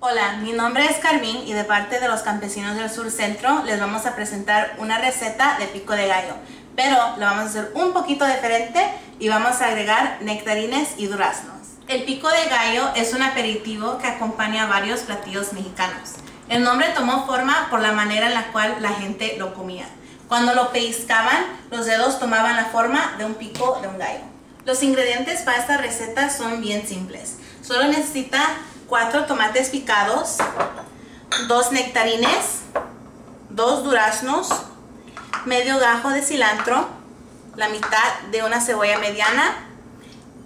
Hola, mi nombre es Carmín y de parte de los campesinos del sur centro les vamos a presentar una receta de pico de gallo, pero lo vamos a hacer un poquito diferente y vamos a agregar nectarines y duraznos. El pico de gallo es un aperitivo que acompaña a varios platillos mexicanos. El nombre tomó forma por la manera en la cual la gente lo comía. Cuando lo pellizcaban, los dedos tomaban la forma de un pico de un gallo. Los ingredientes para esta receta son bien simples. Solo necesita 4 tomates picados, 2 nectarines, 2 duraznos, medio gajo de cilantro, la mitad de una cebolla mediana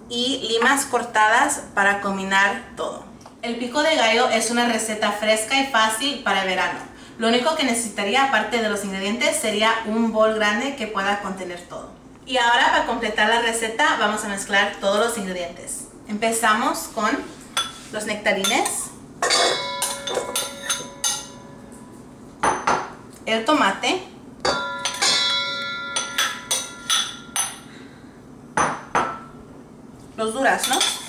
y limas cortadas para combinar todo. El pico de gallo es una receta fresca y fácil para verano. Lo único que necesitaría aparte de los ingredientes sería un bol grande que pueda contener todo. Y ahora para completar la receta vamos a mezclar todos los ingredientes. Empezamos con los nectarines, el tomate, los duraznos,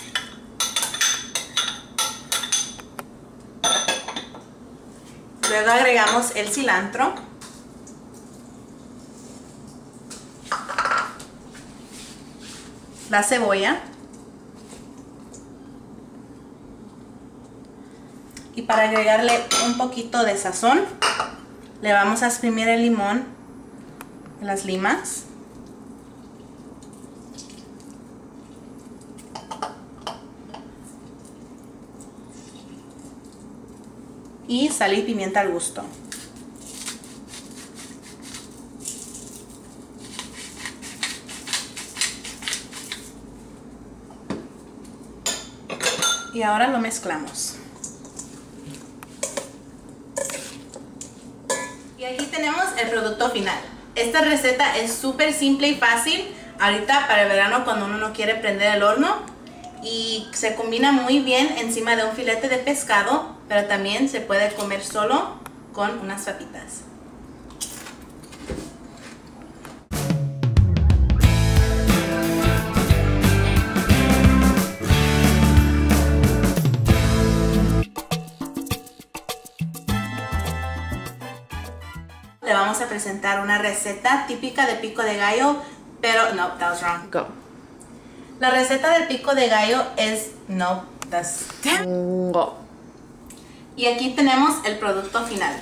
luego agregamos el cilantro, la cebolla, y para agregarle un poquito de sazón le vamos a exprimir el limón las limas. Y sal y pimienta al gusto. Y ahora lo mezclamos Y aquí tenemos el producto final. Esta receta es súper simple y fácil. Ahorita para el verano cuando uno no quiere prender el horno. Y se combina muy bien encima de un filete de pescado. Pero también se puede comer solo con unas papitas. Vamos a presentar una receta típica de pico de gallo, pero no, that was wrong. Go. La receta del pico de gallo es no, that's Go. y aquí tenemos el producto final.